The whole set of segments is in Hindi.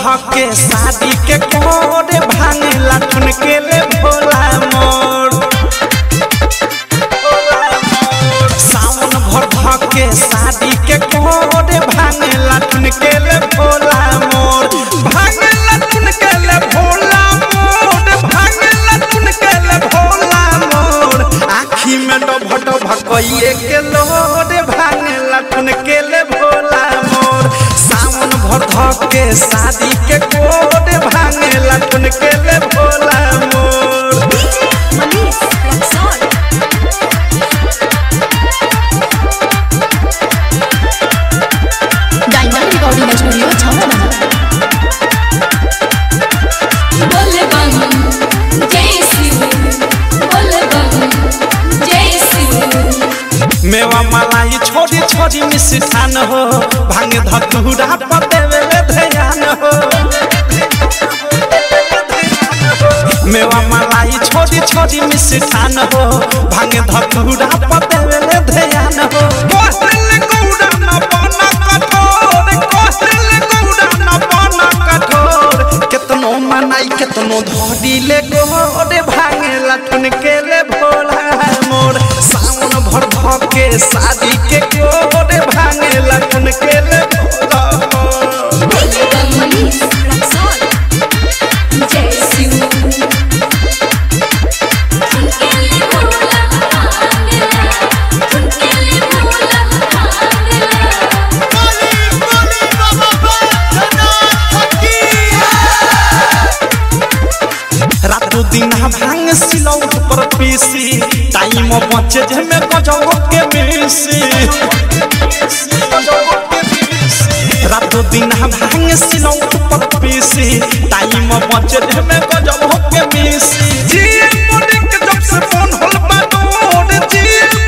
धके शादी के कोरे भांगे लखन के ले भोला मोर। सावन भर धके शादी के कोरे भांगे लखन के ले भोला मोर। भांगे लखन के ले भोला मोर। भांगे लखन के ले भोला मोर। आखी में डभ डभ कइए के लोरे भांगे लखन के शादी के कोरे भांगे लखन के ले भोला मोर। रिकॉर्डिंग स्टूडियो मेवा मलाई छोड़ी छोड़ी मिष्ठान हो भाँग धतूरा पर देवे हो मेवा मलाई छोड़ी छोड़ी मिष्ठान हो भाँग धतूरा देवे ध्यान हो न न केतनो मनाई केतनो धोड़ी ले गोरे भांगे लठन के ले भोला मोर। सावन भर धके शादी रातों दिन भाँग सिलौट पर पीसी। टाइम बचे जे में गजब के मिसी रातों दिन भाँग सिलौट पर पीसी। टाइम बचे जे में गजब के मिसी जी मोनिक जब से फ़ोन होल बाडोर जी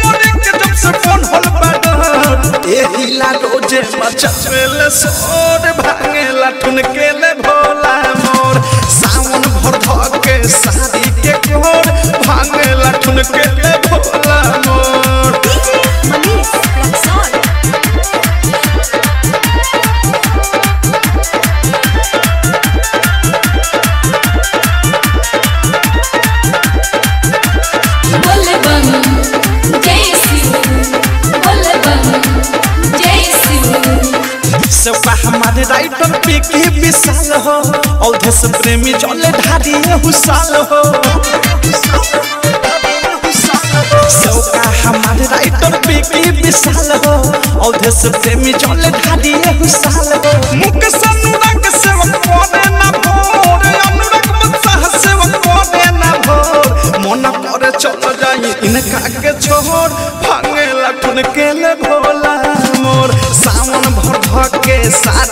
मोनिक जब से फ़ोन होल बाडोर एही ला रोज़े मचमेले सोर भांगे लठुन के राइटर पे के विशाल हो औधे से प्रेमी चले ढारी हुसाल हो। सबका हमारे राइटर पे के विशाल हो औधे से प्रेमी चले ढारी हुसाल हो। मुख भोर भोर। छोड़ के भोला मोर। सावन भर शादी के कोर